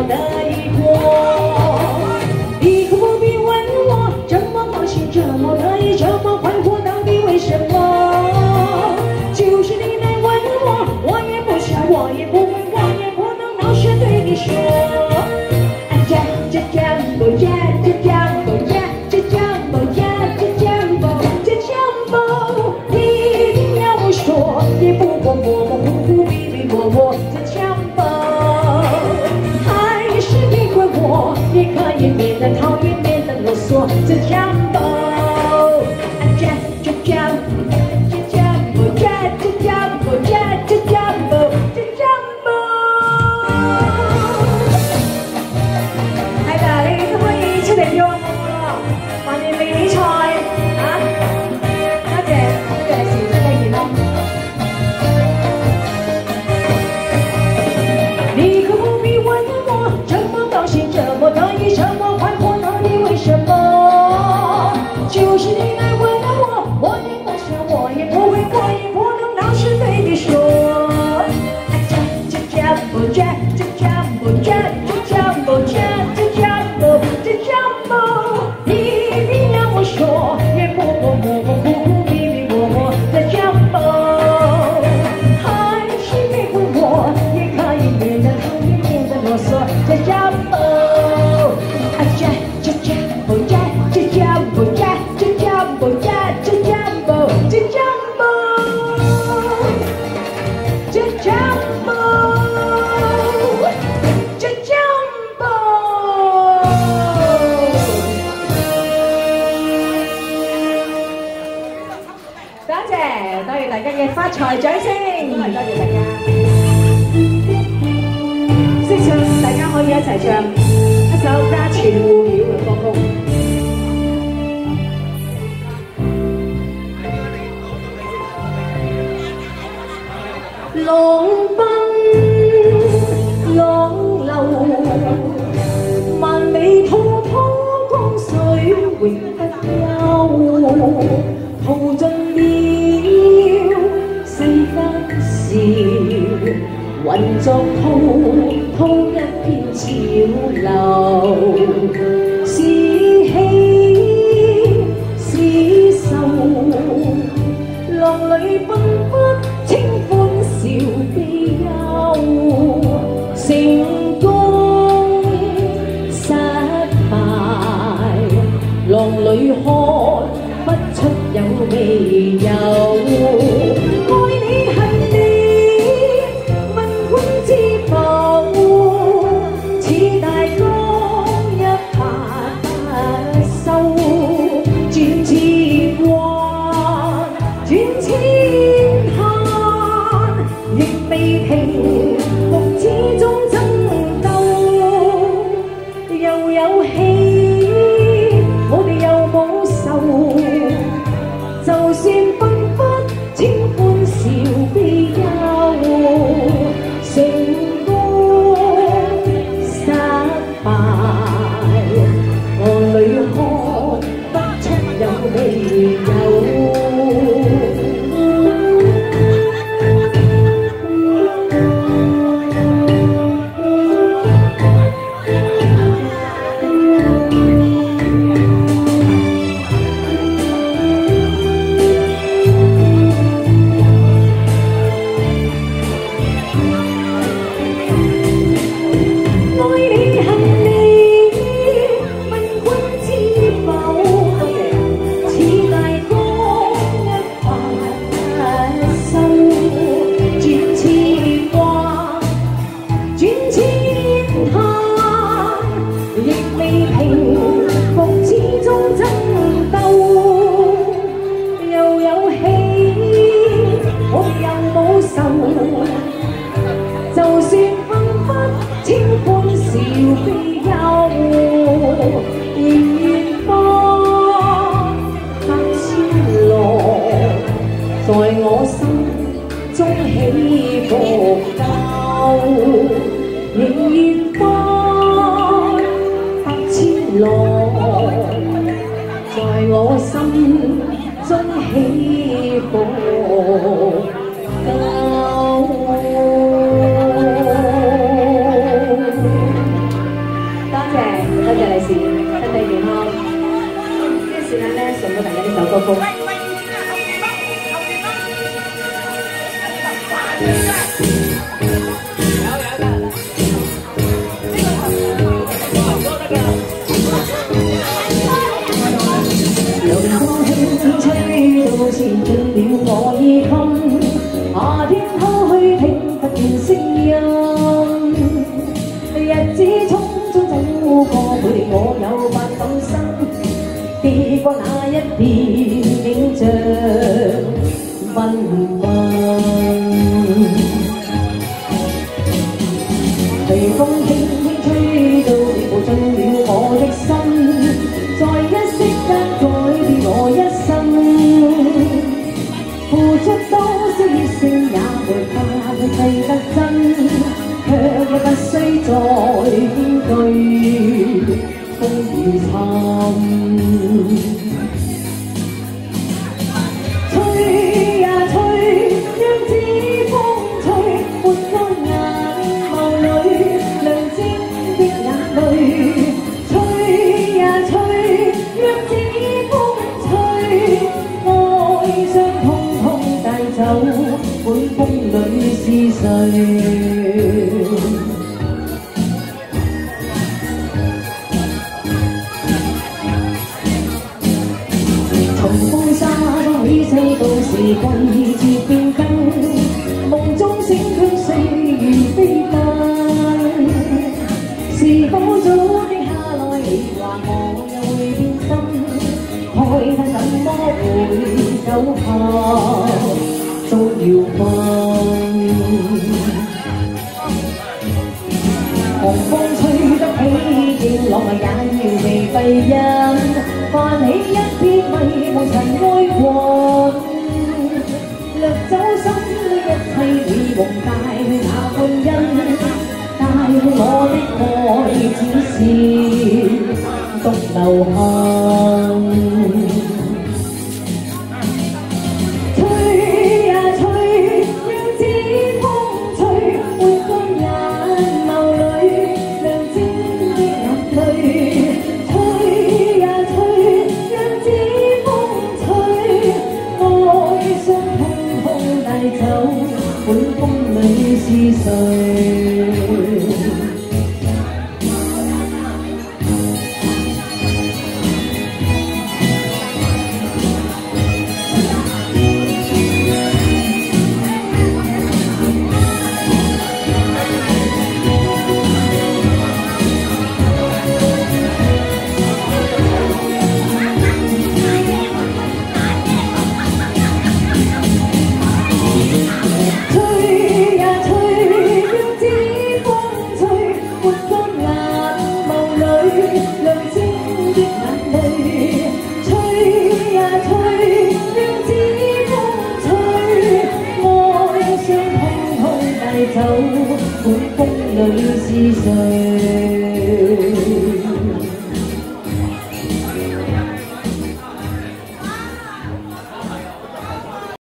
我的疑惑，你可不必问我，这么高兴，这么得意，这么宽阔，到底为什么？就是你来问我，我也不想，我也不会，我也不能老实对你说。呀，这这这不，呀这这不，呀这这不，呀这这不，这全部。你对我说，也不过模模糊糊、迷迷糊糊。多謝，多謝大家嘅發財掌聲，多謝大家。識唱，大家可以一齊唱一首家傳戶曉嘅歌曲。浪奔浪流，萬里滔滔江水永不休。照，混作滔滔一片潮流，是喜是愁，浪里奔不清歡笑悲憂，成功失敗，浪里看不出有未有。又有喜我有八九生。记过那一片景象缤纷。微风轻 lâu với bóng lưỡi di dời thầm phong xa hy sinh tôi gì quanh 狂风吹得起见浪也要被闭印，泛起一片迷雾尘埃云，掠走心一切美梦带去那欢欣，带去我的爱只是独留痕。 走，管风里是谁？